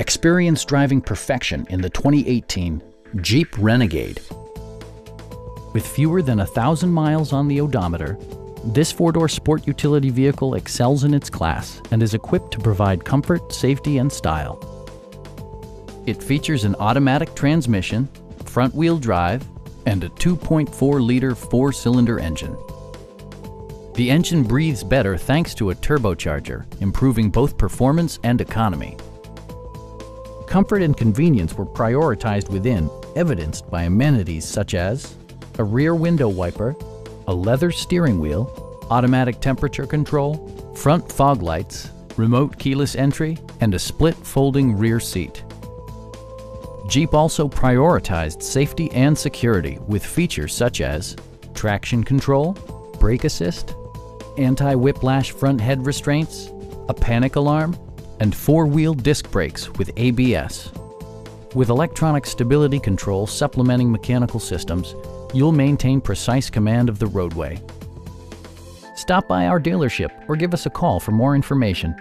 Experience driving perfection in the 2018 Jeep Renegade. With fewer than a thousand miles on the odometer, this four-door sport utility vehicle excels in its class and is equipped to provide comfort, safety, and style. It features an automatic transmission, front-wheel drive, and a 2.4-liter four-cylinder engine. The engine breathes better thanks to a turbocharger, improving both performance and economy. Comfort and convenience were prioritized within, evidenced by amenities such as a rear window wiper, a leather steering wheel, automatic temperature control, front fog lights, remote keyless entry, and a split folding rear seat. Jeep also prioritized safety and security with features such as traction control, brake assist, anti-whiplash front head restraints, a panic alarm, and four-wheel disc brakes with ABS. With electronic stability control supplementing mechanical systems, you'll maintain precise command of the roadway. Stop by our dealership or give us a call for more information.